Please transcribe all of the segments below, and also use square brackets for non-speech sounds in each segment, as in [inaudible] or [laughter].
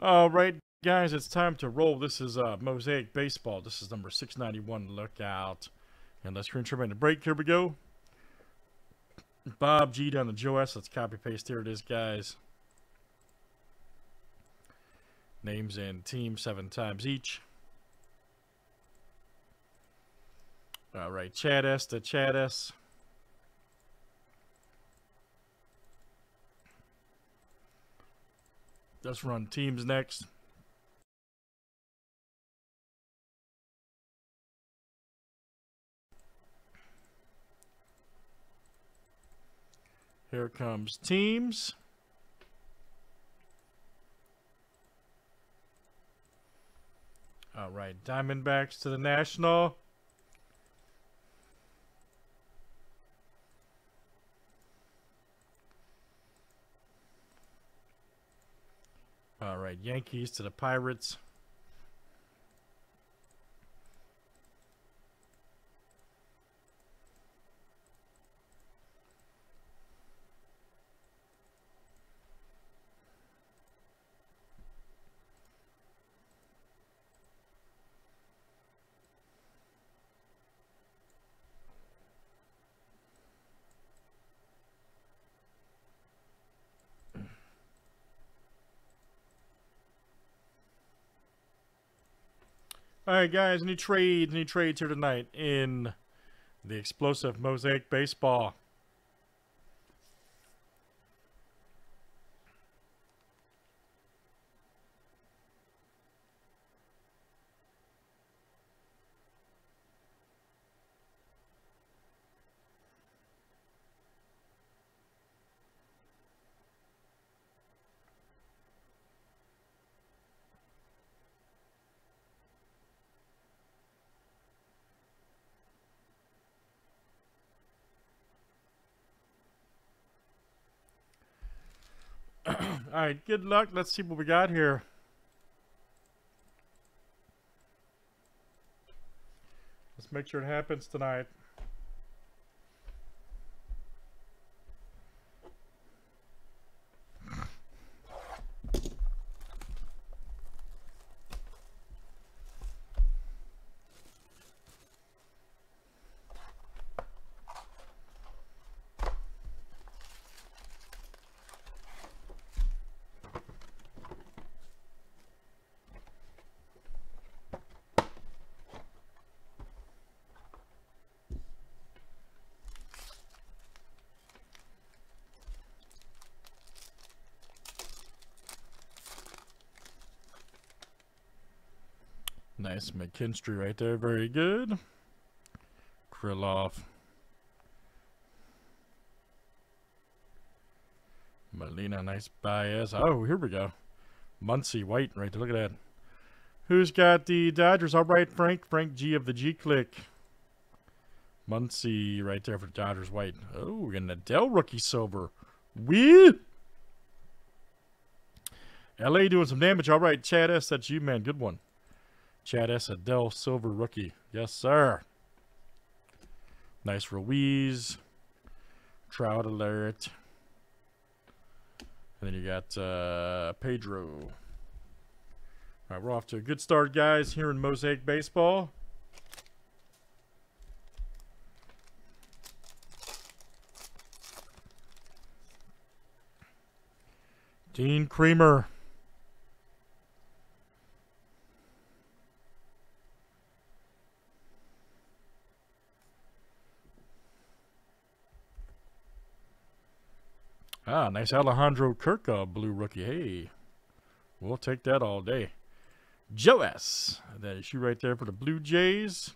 All right, guys, it's time to roll. This is uh, Mosaic Baseball. This is number 691. Look out. And let's screen trim the break. Here we go. Bob G down to Joe S. Let's copy paste. Here it is, guys. Names and team seven times each. All right, Chad S to Chad S. Let's run teams next. Here comes teams. All right, Diamondbacks to the National. All right, Yankees to the Pirates. All right, guys, any trades, any trades here tonight in the explosive Mosaic Baseball? All right, good luck. Let's see what we got here. Let's make sure it happens tonight. Nice McKinstry right there. Very good. Krylov. Molina, nice bias. Oh, here we go. Muncy White right there. Look at that. Who's got the Dodgers? All right, Frank. Frank G of the G Click. Muncy right there for the Dodgers White. Oh, and the Adell rookie silver. Wee! LA doing some damage. All right, Chad S. That's you, man. Good one. Chad S. Adell Silver rookie. Yes, sir. Nice Ruiz. Trout alert. And then you got uh, Pedro. All right, we're off to a good start, guys, here in Mosaic Baseball. Dean Kremer. Ah, nice Alejandro Kirka blue rookie. Hey, we'll take that all day. Joe S. That is you right there for the Blue Jays.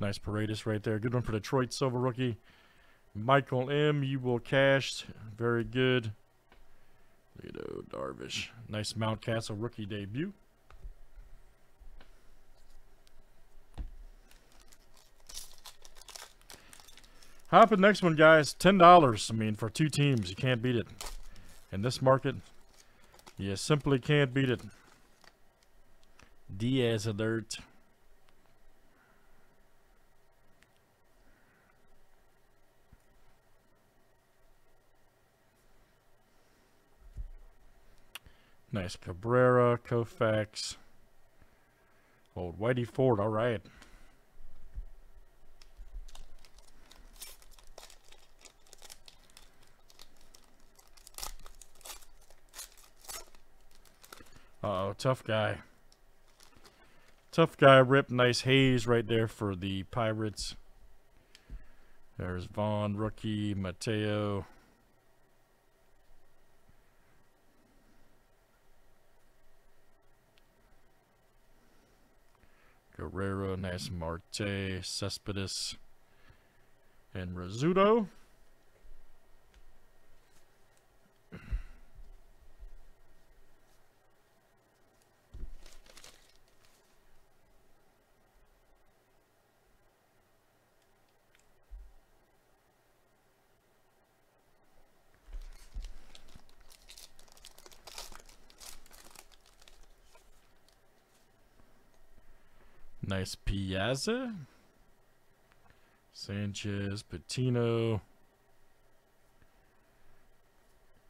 Nice Paredes right there. Good one for Detroit Silver rookie. Michael M. You will cash. Very good. Lito Darvish. Nice Mountcastle rookie debut. Hop in the next one, guys. Ten dollars. I mean, for two teams, you can't beat it. In this market, you simply can't beat it. Diaz alert. Nice Cabrera, Koufax. Old Whitey Ford, all right. Tough guy. Tough guy ripped nice Hayes right there for the Pirates. There's Vaughn, rookie, Mateo. Guerrero, nice Marte, Cespedes, and Rizzuto. Nice Piazza. Sanchez, Patino.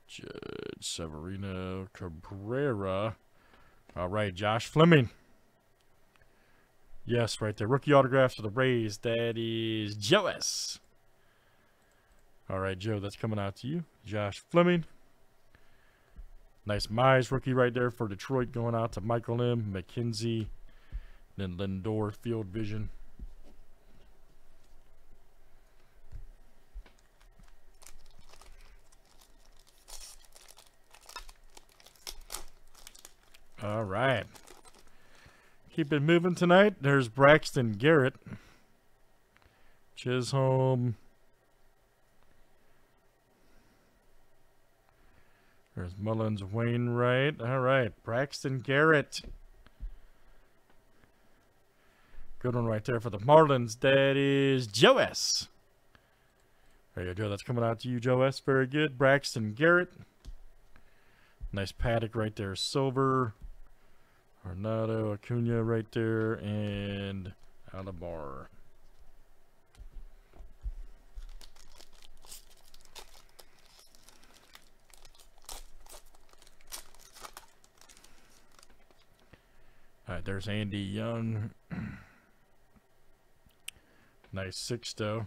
Judge, Severino, Cabrera. All right, Josh Fleming. Yes, right there. Rookie autographs for the Rays. That is Joe S. All right, Joe, that's coming out to you. Josh Fleming. Nice Mize rookie right there for Detroit going out to Michael M. McKenzie. Then Lindor Field Vision. All right. Keep it moving tonight. There's Braxton Garrett. Chisholm. There's Mullins Wainwright. All right. Braxton Garrett. Good one right there for the Marlins. That is Joe S. There you go. That's coming out to you, Joe S. Very good. Braxton Garrett. Nice Paddack right there. Silver. Arenado Acuna right there. And Alabar. All right, there's Andy Young. [clears throat] Nice six Sixto.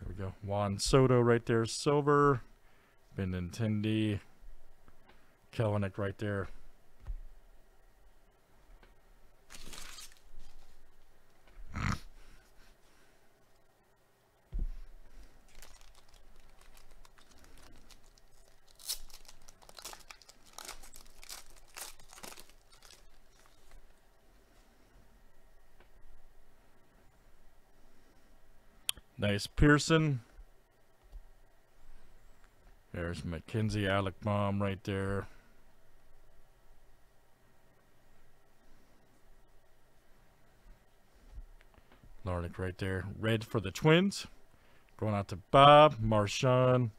There we go. Juan Soto right there, silver. Benintendi. Kelenic right there. Nice Pearson. There's Mackenzie Alec Bohm right there. Larnach right there. Red for the Twins. Going out to Bob, Marshawn.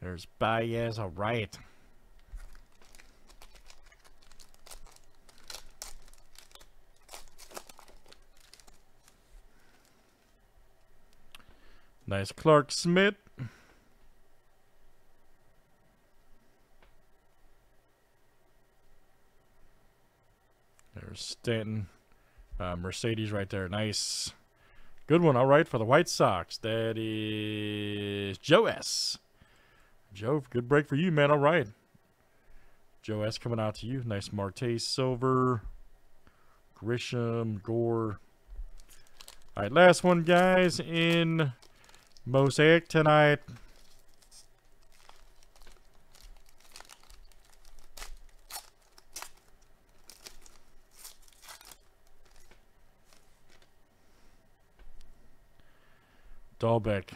There's Baez. All right. Nice Clark Smith. There's Stanton. Uh, Mercedes right there. Nice. Good one. All right for the White Sox. That is Joe S. Joe, good break for you, man. All right. Joe S coming out to you. Nice Marte Silver. Grisham, Gore. All right, last one, guys, in Mosaic tonight. Dalbec.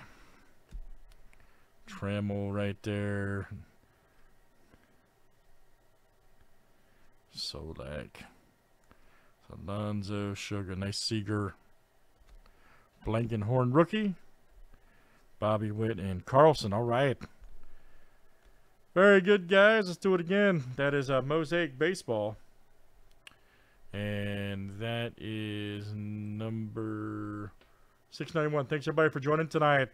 Trammell right there. Solak. Alonso, Sugar, nice Seager. Blankenhorn rookie. Bobby Witt and Carlson. All right. Very good, guys. Let's do it again. That is a Mosaic Baseball. And that is number 691. Thanks, everybody, for joining tonight.